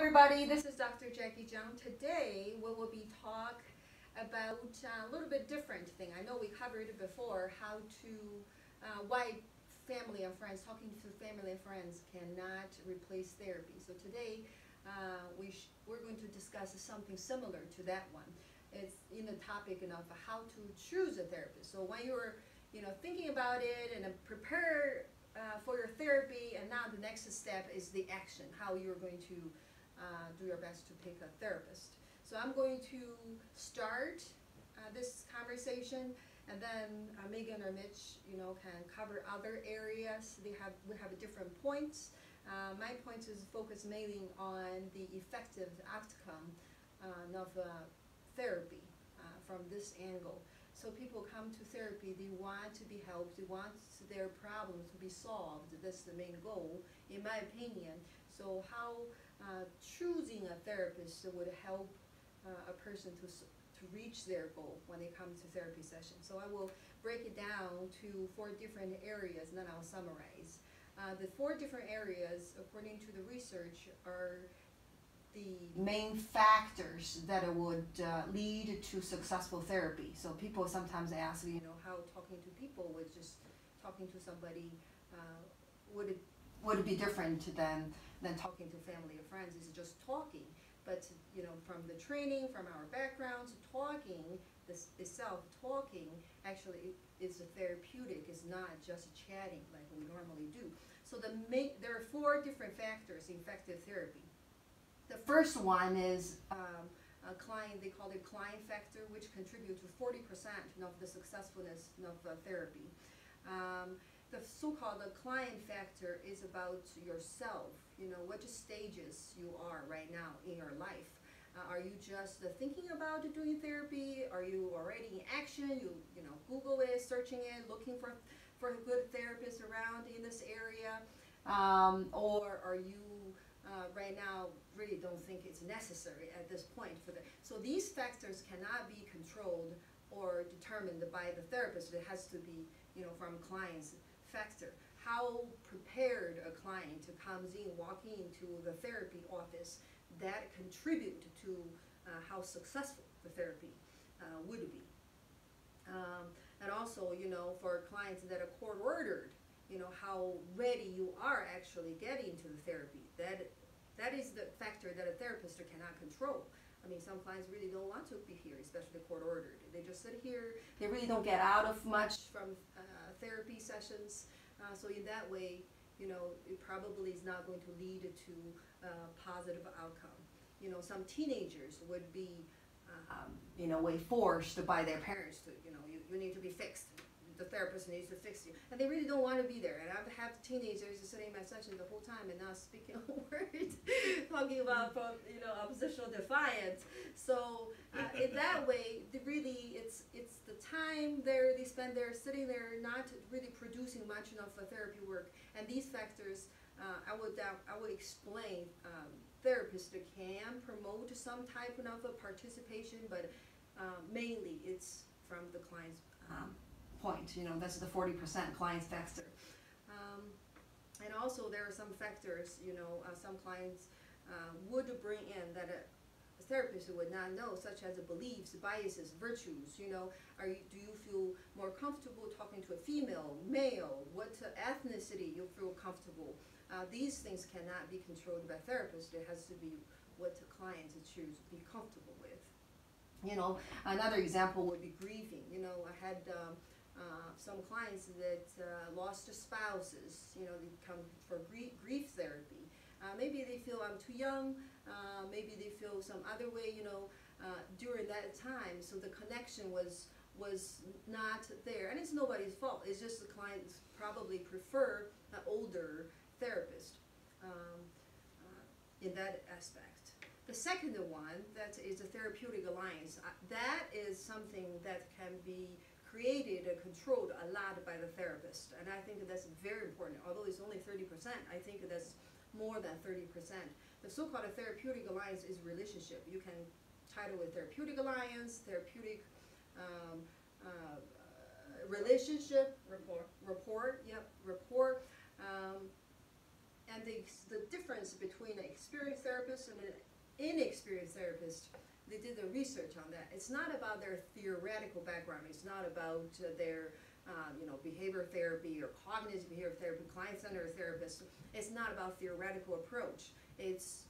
everybody. This is Dr. Jackie Jiang. Today we will be talk about a little bit different thing. I know we covered it before how to uh, why family and friends talking to family and friends cannot replace therapy. So today uh, we we're going to discuss something similar to that one. It's in the topic of how to choose a therapist. So when you're you know thinking about it and prepare uh, for your therapy, and now the next step is the action, how you're going to uh, do your best to pick a therapist. So I'm going to start uh, this conversation, and then uh, Megan or Mitch, you know, can cover other areas. They have we have different points. Uh, my point is focused mainly on the effective outcome uh, of therapy from this angle. So people come to therapy, they want to be helped, they want their problems to be solved. That's the main goal, in my opinion. So how uh, choosing a therapist would help uh, a person to, to reach their goal when they come to therapy session. So I will break it down to four different areas, and then I'll summarize. Uh, the four different areas, according to the research, are the main factors that would uh, lead to successful therapy. So people sometimes ask, me, you know, how talking to people with just talking to somebody uh, would it would it be different than than talking to family or friends? Is just talking, but you know, from the training, from our backgrounds, talking this itself, talking actually is a therapeutic. It's not just chatting like we normally do. So the main, there are four different factors in effective therapy. The first one is um, a client, they call it client factor, which contributes to 40% of the successfulness of uh, therapy. Um, the so-called client factor is about yourself, you know, what stages you are right now in your life. Uh, are you just uh, thinking about doing therapy? Are you already in action? You, you know, Google it, searching it, looking for, for good therapist around in this area? Um, or are you uh, right now really don't think it's necessary at this point for the so these factors cannot be controlled or determined by the therapist. It has to be you know from client's factor. How prepared a client comes in walking into the therapy office that contribute to uh, how successful the therapy uh, would be? Um, and also you know for clients that are court ordered you know how ready you are actually getting to the therapy that that is the factor that a therapist cannot control. I mean, some clients really don't want to be here, especially court ordered. They just sit here. They really don't get out of much from uh, therapy sessions. Uh, so in that way, you know, it probably is not going to lead to a positive outcome. You know, some teenagers would be, um, in a way, forced by their parents to, you know, you, you need to be fixed the therapist needs to fix you. And they really don't want to be there. And I've had teenagers sitting in my session the whole time and not speaking a word, talking about, you know, oppositional defiance. So uh, in that way, really, it's it's the time there they spend there sitting there, not really producing much enough for therapy work. And these factors, uh, I would uh, I would explain. Um, therapists can promote some type of participation, but uh, mainly it's from the client's um, point. You know, that's the 40% clients factor. Um, and also there are some factors, you know, uh, some clients uh, would bring in that a, therapist would not know, such as beliefs, biases, virtues, you know, are you, do you feel more comfortable talking to a female, male, what ethnicity you feel comfortable. Uh, these things cannot be controlled by therapists. It has to be what the client choose to be comfortable with. You know, another example would be grieving. You know, I had um, uh, some clients that uh, lost their spouses, you know, they come for grief, grief therapy. Uh, maybe they feel I'm too young, uh, maybe they feel some other way, you know, uh, during that time. So the connection was was not there. And it's nobody's fault. It's just the clients probably prefer an older therapist um, in that aspect. The second one, that is a therapeutic alliance. that is something that can be created and controlled a lot by the therapist. And I think that's very important. Although it's only 30%, I think that's more than 30%. The so-called therapeutic alliance is relationship. You can title it therapeutic alliance, therapeutic um, uh, relationship, rapport, yep, rapport. Um, and the, the difference between an experienced therapist and an inexperienced therapist, they did the research on that. It's not about their theoretical background. It's not about uh, their um, you know, behavior therapy or cognitive behavior therapy, client-centered therapist. It's not about theoretical approach. It's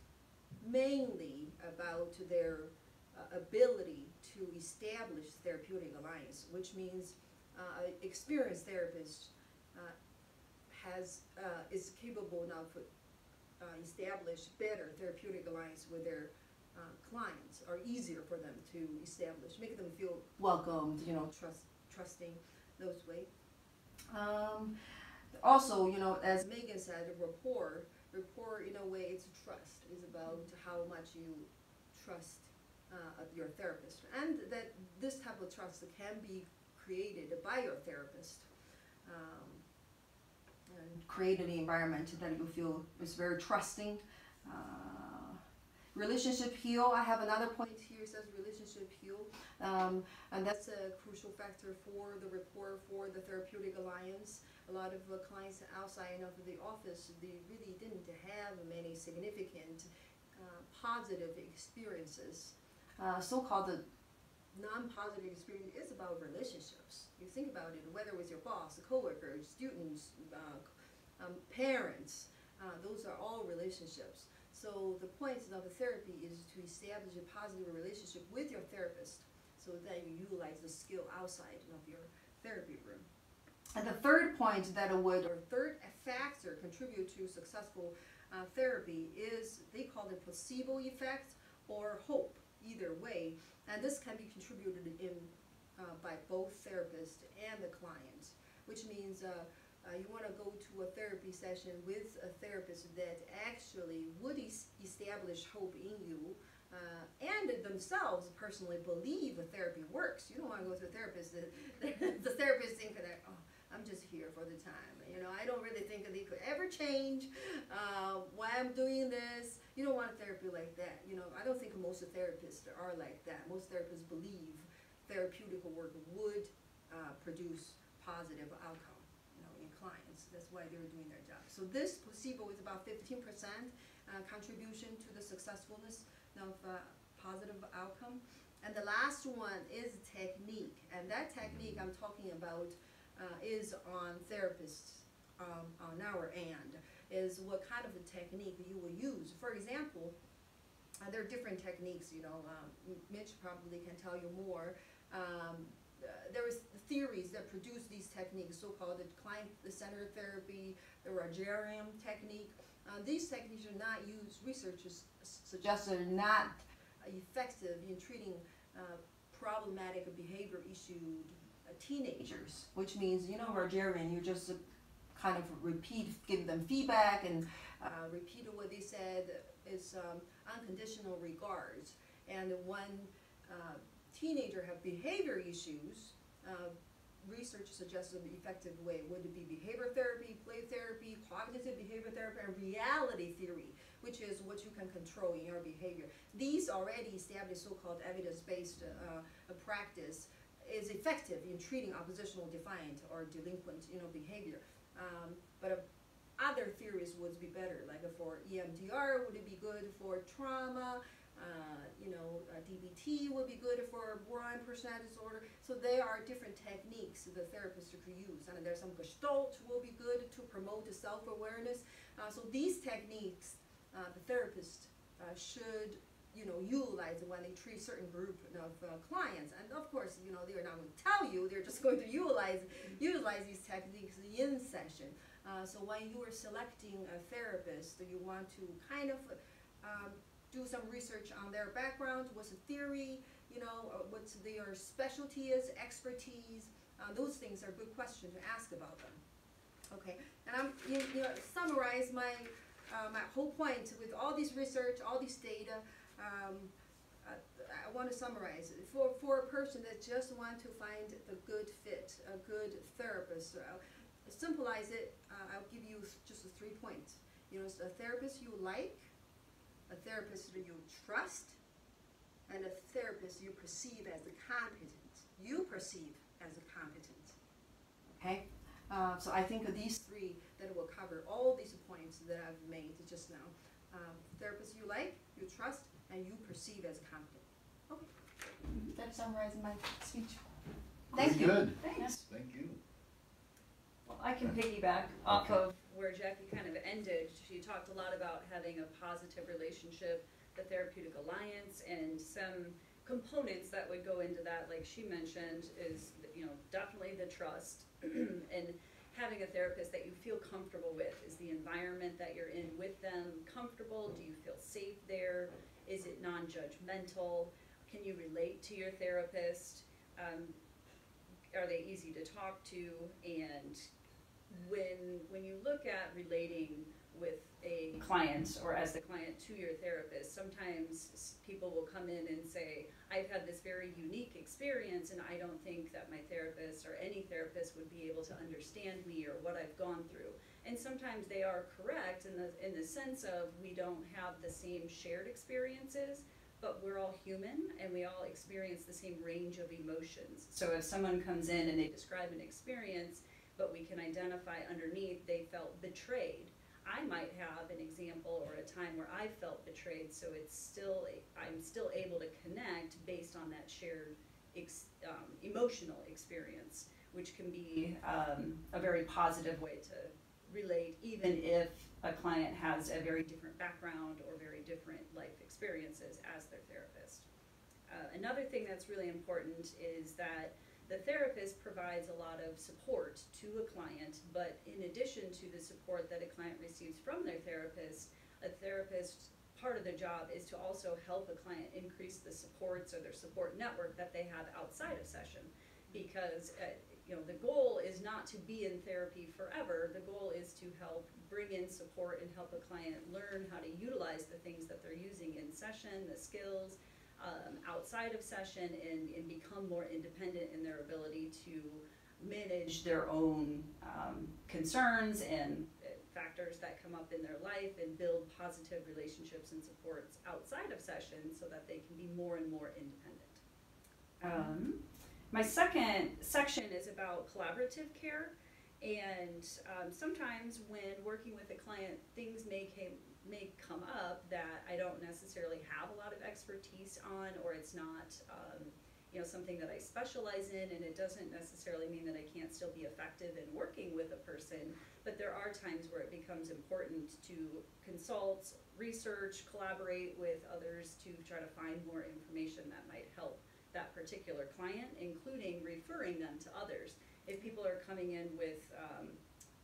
mainly about their uh, ability to establish therapeutic alliance, which means uh, experienced therapist uh, has uh, is capable enough to uh, establish better therapeutic alliance with their uh, clients, are easier for them to establish, make them feel welcomed, you know, trust, trusting those way. Um, also, you know, as Megan said, rapport, rapport in a way, it's trust. It's about how much you trust uh, your therapist, and that this type of trust can be created by your therapist. Um, and create an environment that you feel is very trusting. Uh, relationship heal. I have another point here. Says relationship heal, um, and that's a crucial factor for the rapport for the therapeutic alliance. A lot of uh, clients outside of the office, they really didn't have many significant uh, positive experiences. Uh, so-called non-positive experience is about relationships. You think about it, whether with your boss, coworkers, students, uh, um, parents, uh, those are all relationships. So the point of the therapy is to establish a positive relationship with your therapist so that you utilize the skill outside of your therapy room. And the third point that would, or third factor contribute to successful uh, therapy is, they call it placebo effect or hope, either way. And this can be contributed in uh, by both therapist and the client, which means uh, uh, you want to go to a therapy session with a therapist that actually would es establish hope in you uh, and themselves personally believe a therapy works. You don't want to go to a therapist that the therapist think that, oh, I'm just here for the time. You know, I don't really think that they could ever change uh, why I'm doing this. You don't want a therapy like that. You know, I don't think most therapists are like that. Most therapists believe therapeutic work would uh, produce positive outcome clients. That's why they're doing their job. So this placebo is about 15% uh, contribution to the successfulness of uh, positive outcome. And the last one is technique. And that technique I'm talking about uh, is on therapists um, on our end, is what kind of a technique you will use. For example, uh, there are different techniques, you know, um, Mitch probably can tell you more. Um, there is theories that produce these techniques, so-called the client-centered therapy, the Rogerian technique. Uh, these techniques are not used, researchers suggest they're not effective in treating uh, problematic behavior issued uh, teenagers, which means, you know, Rogerian, you just kind of repeat, give them feedback and uh, repeat what they said is um, unconditional regards. And uh, teenager have behavior issues, uh, research suggests an effective way would it be behavior therapy, play therapy, cognitive behavior therapy, and reality theory, which is what you can control in your behavior. These already established so-called evidence-based uh, practice is effective in treating oppositional defiant or delinquent you know, behavior. Um, but uh, other theories would be better, like for EMDR would it be good for trauma, uh, you know, uh, DBT would be good for borderline personality disorder. So there are different techniques the therapist could use. And there's some gestalt will be good to promote the self-awareness. Uh, so these techniques, uh, the therapist uh, should you know, utilize when they treat certain group of clients. And of course, you know, they're not going to tell you, they're just going to utilize, utilize these techniques in session. So when you are selecting a therapist, you want to kind of um, do some research on their background, what's the theory, you know, uh, what their specialty is, expertise. Uh, those things are good questions to ask about them. Okay, and I'm you, you know summarize my uh, my whole point with all this research, all this data. Um, uh, I want to summarize it. for for a person that just want to find a good fit, a good therapist. Uh, symbolize it. Uh, I'll give you just three points. You know, a therapist you like, a therapist that you trust, and a therapist you perceive as a competent. You perceive as a competent. Okay? Uh, so I think of these three that will cover all these points that I've made just now. Um, therapists you like, you trust, and you perceive as competent. Okay. That summarizes my speech. Very Thank you. good, Thanks. thank you. Well, I can piggyback off of where Jackie kind of ended. She talked a lot about having a positive relationship, the therapeutic alliance, and some components that would go into that, like she mentioned, is, you know, definitely the trust. And having a therapist that you feel comfortable with. Is the environment that you're in with them comfortable? Do you feel safe there? Is it non-judgmental? Can you relate to your therapist? Um, are they easy to talk to? And when, when you look at relating with a client or as the client to your therapist, sometimes people will come in and say, I've had this very unique experience and I don't think that my therapist or any therapist would be able to understand me or what I've gone through. And sometimes they are correct in the, in the sense of we don't have the same shared experiences, but we're all human and we all experience the same range of emotions. So if someone comes in and they describe an experience, but we can identify underneath they felt betrayed, I might have an example or a time where I felt betrayed, so it's still, I'm still able to connect based on that shared ex, um, emotional experience, which can be um, a very positive way to relate, even if a client has a very different background or very different life experiences as their therapist. Uh, another thing that's really important is that the therapist provides a lot of support to a client, but in addition to the support that a client receives from their therapist, a therapist, part of their job is to also help a client increase the supports or their support network that they have outside of session. Because, uh, you know, the goal is not to be in therapy forever, the goal is to help bring in support and help a client learn how to utilize the things that they're using in session, the skills, um, outside of session and, and become more independent in their ability to manage their own um, concerns and factors that come up in their life and build positive relationships and supports outside of session so that they can be more and more independent. Um, my second section is about collaborative care. And um, sometimes when working with a client, things may came, may come up that I don't necessarily have a lot of expertise on, or it's not, um, you know, something that I specialize in, and it doesn't necessarily mean that I can't still be effective in working with a person. But there are times where it becomes important to consult, research, collaborate with others to try to find more information that might help that particular client, including referring them to others. If people are coming in with um,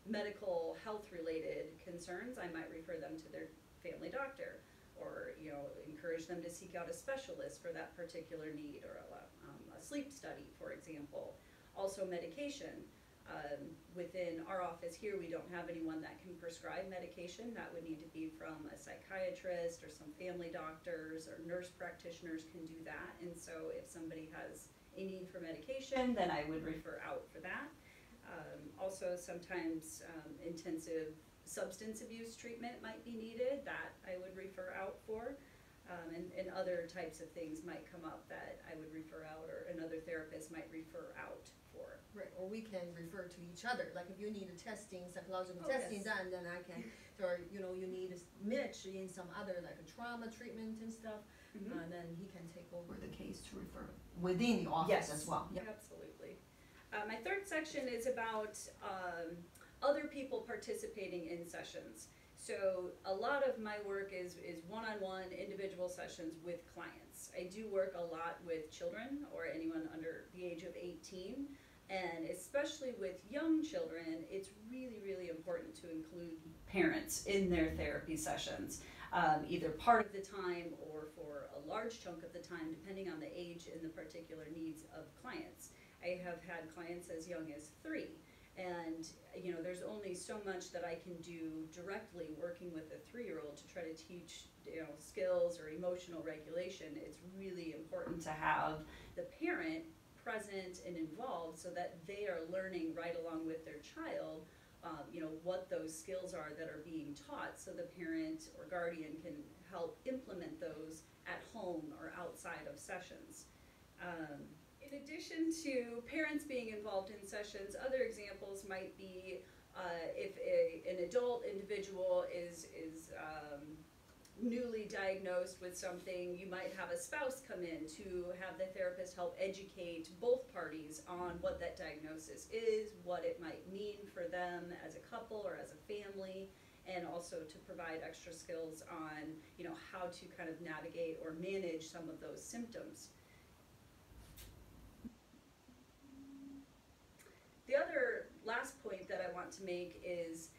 medical health related concerns, I might refer them to their family doctor or you know encourage them to seek out a specialist for that particular need or a, um, a sleep study, for example. Also medication. Um, within our office here, we don't have anyone that can prescribe medication. That would need to be from a psychiatrist or some family doctors or nurse practitioners can do that. And so if somebody has a need for medication, then I would refer out for that. Um, also, sometimes um, intensive substance abuse treatment might be needed, that I would refer out for. Um, and, and other types of things might come up that I would refer out, or another therapist might refer out for. Right, or we can refer to each other, like if you need a testing, psychological Oh, testing yes. done, then I can, or, you know, you need a Mitch in some other, like a trauma treatment and stuff, Mm-hmm. uh, then he can take over the case to refer within the office Yes. as well, yep. Absolutely. Uh, my third section is about um, other people participating in sessions. So a lot of my work is, is one-on-one individual sessions with clients. I do work a lot with children or anyone under the age of 18. And especially with young children, it's really, really important to include parents in their therapy sessions, um, either part of the time or for a large chunk of the time, depending on the age and the particular needs of clients. I have had clients as young as three. And, you know, there's only so much that I can do directly working with a three-year-old to try to teach, you know, skills or emotional regulation. It's really important to have the parent present and involved so that they are learning right along with their child, um, you know, what those skills are that are being taught so the parent or guardian can help implement those at home or outside of sessions. Um, in addition to parents being involved in sessions, other examples might be uh, if a, an adult individual is, is um, newly diagnosed with something, you might have a spouse come in to have the therapist help educate both parties on what that diagnosis is, what it might mean for them as a couple or as a family, and also to provide extra skills on, you know, how to kind of navigate or manage some of those symptoms. The other last point that I want to make is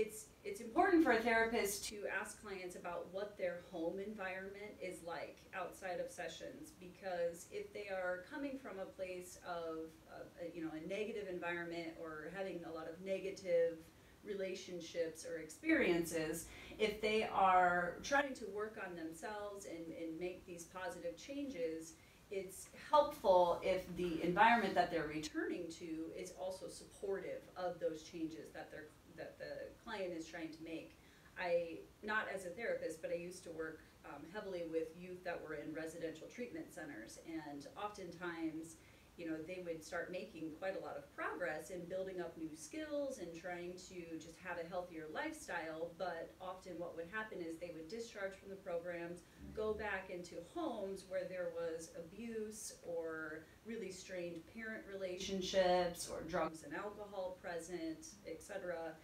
it's it's important for a therapist to ask clients about what their home environment is like outside of sessions because if they are coming from a place of, of a, you know a negative environment or having a lot of negative relationships or experiences if they are trying to work on themselves and, and make these positive changes it's helpful if the environment that they're returning to is also supportive of those changes that they're that the client is trying to make. I, not as a therapist, but I used to work um, heavily with youth that were in residential treatment centers, and oftentimes, you know, they would start making quite a lot of progress in building up new skills and trying to just have a healthier lifestyle. But often, what would happen is they would discharge from the programs, go back into homes where there was abuse or really strained parent relationships or drugs and alcohol present, etc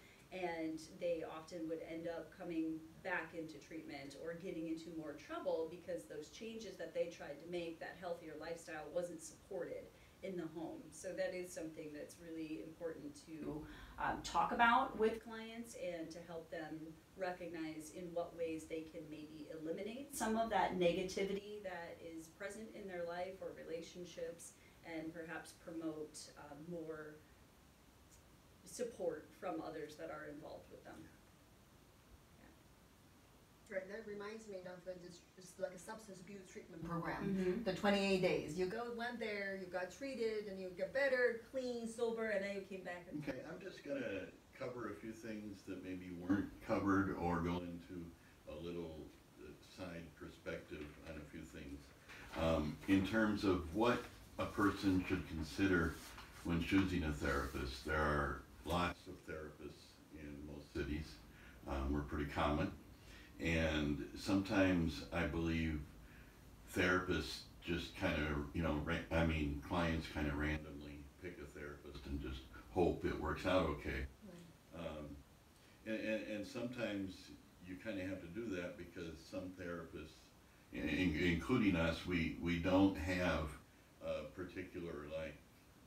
and they often would end up coming back into treatment or getting into more trouble because those changes that they tried to make, that healthier lifestyle, wasn't supported in the home. So that is something that's really important to um, talk about with clients and to help them recognize in what ways they can maybe eliminate some of that negativity that is present in their life or relationships and perhaps promote um, more support from others that are involved with them. Right, that reminds me of, this, it's like a substance abuse treatment program. Mhm. The twenty-eight days, you go, went there, you got treated, and you get better, clean, sober, and then you came back. and- Okay, I'm just gonna cover a few things that maybe weren't covered or go into a little uh, side perspective on a few things. Um, in terms of what a person should consider when choosing a therapist, there are lots of therapists in most cities. Um, we're pretty common. And sometimes I believe therapists just kind of, you know, I mean, clients kind of randomly pick a therapist and just hope it works out okay. Um, and, and, and sometimes you kind of have to do that because some therapists, in- including us, we, we don't have a particular, like,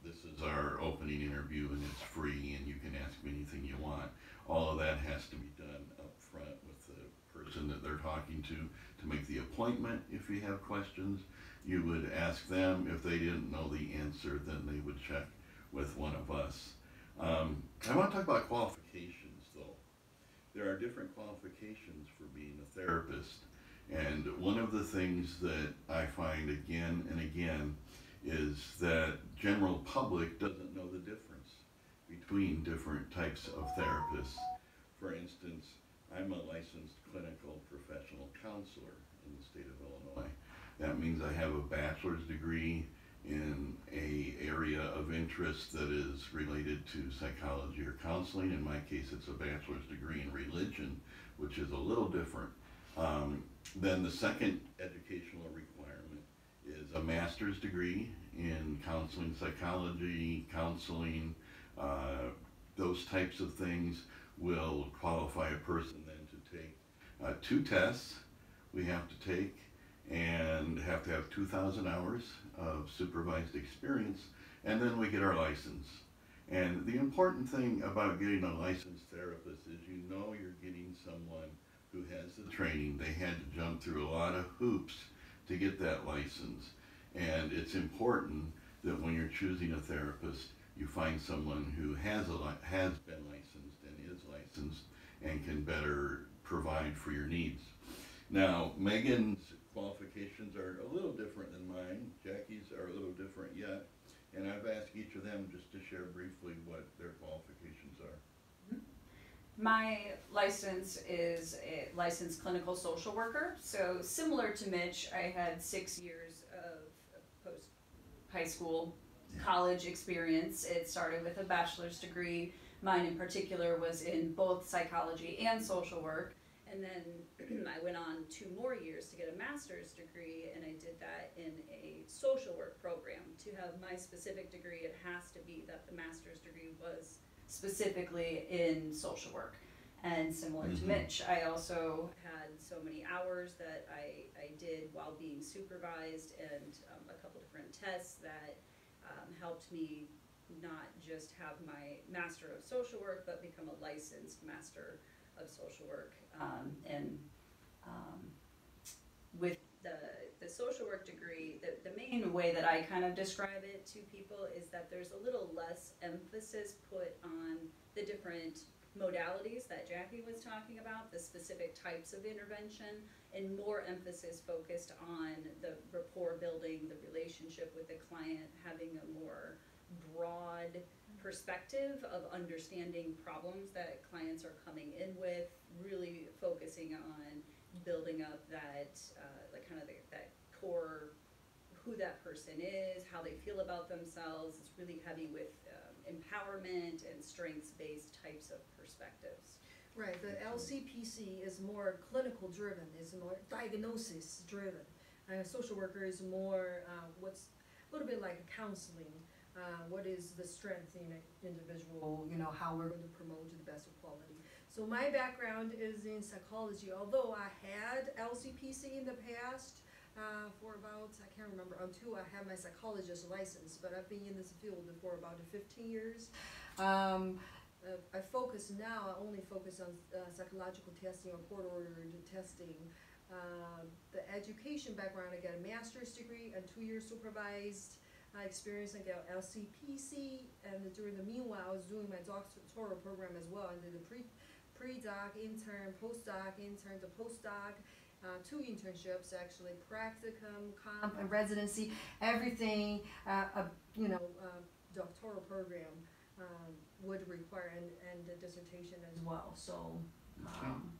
this is our opening interview and it's free and you can ask me anything you want. All of that has to be done up front with the person that they're talking to, to make the appointment if you have questions. You would ask them, if they didn't know the answer, then they would check with one of us. Um, I want to talk about qualifications, though. There are different qualifications for being a therapist. And one of the things that I find again and again is that general public doesn't know the difference between different types of therapists. For instance, I'm a licensed clinical professional counselor in the state of Illinois. That means I have a bachelor's degree in a area of interest that is related to psychology or counseling. In my case, it's a bachelor's degree in religion, which is a little different. Um, the second educational requirement is a master's degree in counseling psychology, counseling, uh, those types of things will qualify a person then to take uh, two tests we have to take and have to have 2,000 hours of supervised experience, and then we get our license. And the important thing about getting a licensed therapist is you know you're getting someone who has the training. They had to jump through a lot of hoops to get that license. And it's important that when you're choosing a therapist, you find someone who has a has been licensed and is licensed and can better provide for your needs. Now, Megan's qualifications are a little different than mine. Jackie's are a little different yet. And I've asked each of them just to share briefly what their qualifications are. Mm-hmm. My license is a licensed clinical social worker. So similar to Mitch, I had six years high school, college experience. It started with a bachelor's degree. Mine in particular was in both psychology and social work. and then I went on two more years to get a master's degree, and I did that in a social work program. To have my specific degree, it has to be that the master's degree was specifically in social work. And similar to Mhm. Mitch, I also had so many hours that I, I did while being supervised and um, a couple different tests that um, helped me not just have my master of social work, but become a licensed master of social work. Um, and um, with the, the social work degree, the, the main way that I kind of describe it to people is that there's a little less emphasis put on the different modalities that Jackie was talking about, the specific types of intervention, and more emphasis focused on the rapport building, the relationship with the client, having a more broad perspective of understanding problems that clients are coming in with, really focusing on building up that, uh, like kind of the, that core, who that person is, how they feel about themselves. It's really heavy with empowerment and strengths-based types of perspectives. Right, the LCPC is more clinical driven, is more diagnosis driven. And a social worker is more, uh, what's, a little bit like counseling. Uh, what is the strength in an individual, you know, how we're going to promote the best of quality. So my background is in psychology, although I had LCPC in the past, uh, for about, I can't remember, until I had my psychologist license, but I've been in this field for about fifteen years. Um, uh, I focus now, I only focus on uh, psychological testing or court ordered testing. Uh, the education background, I got a master's degree and two years supervised uh, experience. I got LCPC, and during the meanwhile, I was doing my doctoral program as well. I did a pre pre-doc, intern, postdoc, intern to postdoc. Uh, two internships actually, practicum, comp, and residency, everything, uh, a, you know, uh, doctoral program um, would require, and, and the dissertation as well, so. um,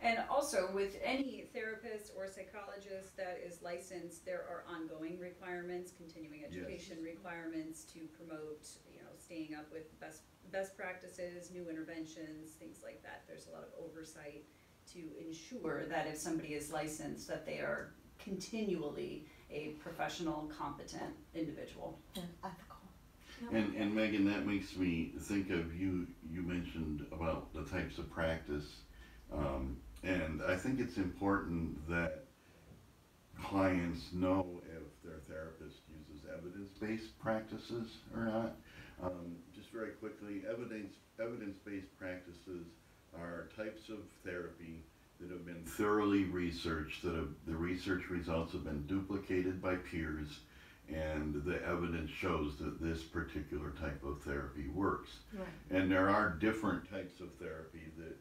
And also with any therapist or psychologist that is licensed, there are ongoing requirements, continuing Yes. education requirements to promote, you know, staying up with best, best practices, new interventions, things like that. There's a lot of oversight to ensure that if somebody is licensed, that they are continually a professional, competent individual. And ethical. And, and Megan, that makes me think of you, you mentioned about the types of practice. Um, and I think it's important that clients know if their therapist uses evidence-based practices or not. Um, just very quickly, evidence, evidence-based practices are types of therapy that have been thoroughly researched, that have, the research results have been duplicated by peers, and the evidence shows that this particular type of therapy works. Right. And there are different types of therapy that,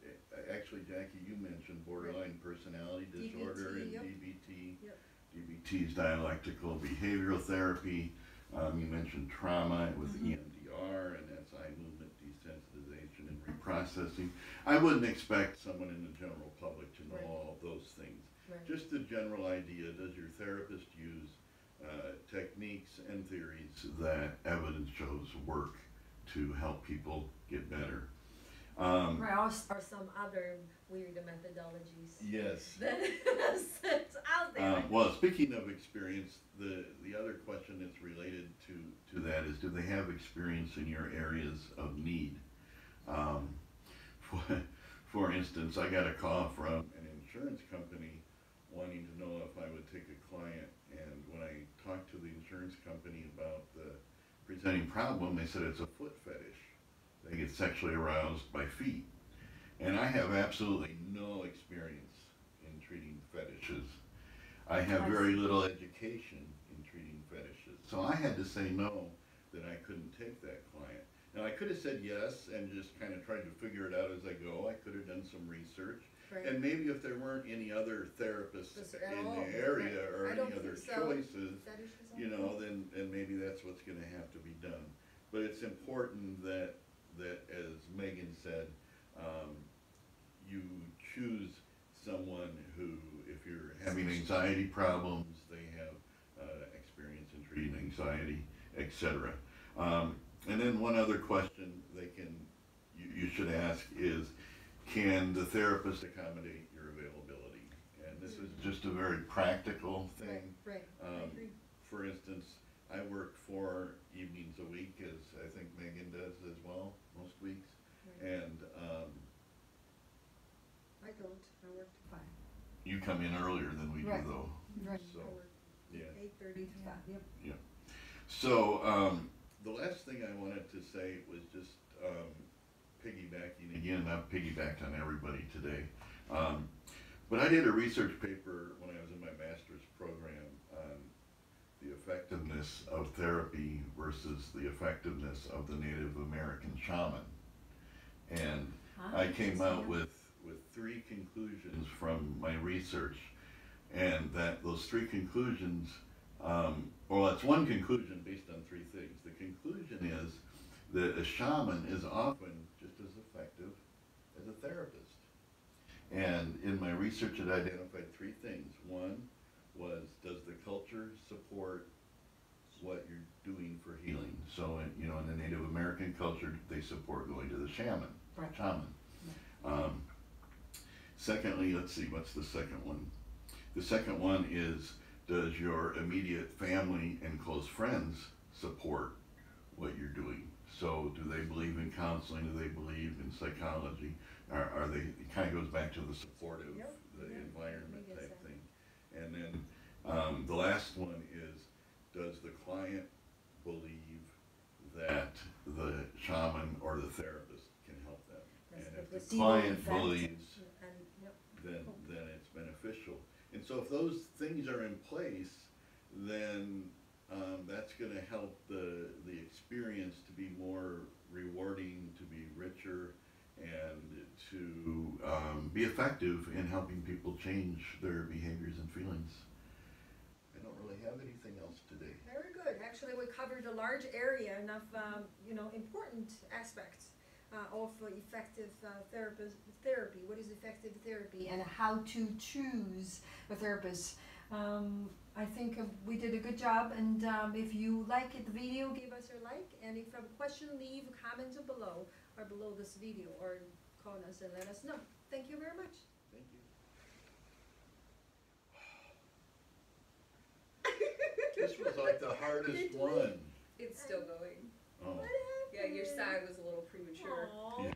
actually, Jackie, you mentioned borderline personality disorder DBT, and yep. DBT. Yep. DBT is dialectical behavioral therapy. Um, you mentioned trauma with Mhm. EMDR, and that's eye movement desensitization and reprocessing. I wouldn't expect someone in the general public to know Right. all of those things. Right. Just the general idea, does your therapist use uh, techniques and theories that evidence shows work to help people get better? Um, Right, or, or some other weird methodologies Yes. that that's out there. Um, well, speaking of experience, the, the other question that's related to, to that is, do they have experience in your areas of need? Um, for, for instance, I got a call from an insurance company wanting to know if I would take a client, and when I talked to the insurance company about the presenting problem, they said it's a foot fetish. They get sexually aroused by feet. And I have absolutely no experience in treating fetishes. I have I very little education in treating fetishes. So I had to say no, that I couldn't take that client. Now, I could have said yes and just kind of tried to figure it out as I go. I could have done some research. Right. And maybe if there weren't any other therapists Just in the area right. or I any other so. choices, you know, then, then maybe that's what's gonna have to be done. But it's important that, that, as Megan said, um, you choose someone who, if you're having anxiety problems, they have, uh, experience in treating anxiety, etc. Um, and then one other question they can, you, you should ask is, can the therapist accommodate your availability? And this is just a very practical thing. Right, right, Um. For instance, I work four evenings a week, as I think Megan does as well, most weeks. Right. And, um, I don't, I work to five. you come in earlier than we do though, Right. So, yeah. eight thirty to five, yep. So, um, the last thing I wanted to say was just, um, piggybacking, again, I've piggybacked on everybody today. Um, but I did a research paper when I was in my master's program on the effectiveness of therapy versus the effectiveness of the Native American shaman. And I came out with, with three conclusions from my research. And that those three conclusions, um, well, that's one conclusion based on three things. The conclusion is that a shaman is often just as effective as a therapist. And in my research, it identified three things. One was, does the culture support what you're doing for healing? So, in, you know, in the Native American culture, they support going to the shaman, Right. shaman. Um, secondly, let's see, what's the second one? The second one is, does your immediate family and close friends support what you're doing? So do they believe in counseling? Do they believe in psychology? Are, are they, it kind of goes back to the supportive, Yep, the yeah, environment type so. thing. And then, um, the last one is, does the client believe that the shaman or the therapist can help them? That's And the if the client believes yep, then, then it's beneficial. And so if those things are in place, then, um, that's gonna help the, the experience to be more rewarding, to be richer, and to, um, be effective in helping people change their behaviors and feelings. I don't really have anything else today. very good. Actually, we covered a large area and of, um, you know, important aspects uh, of effective uh, therapist, therapy. What is effective therapy and how to choose a therapist. Um, I think uh, we did a good job and um, if you like the video, give us a like and if you have a question, leave a comment below or below this video or call us and let us know. Thank you very much. Thank you. This was like the hardest one. It's still going. Oh. What Yeah, your mm. happened? sigh was a little premature. Aw.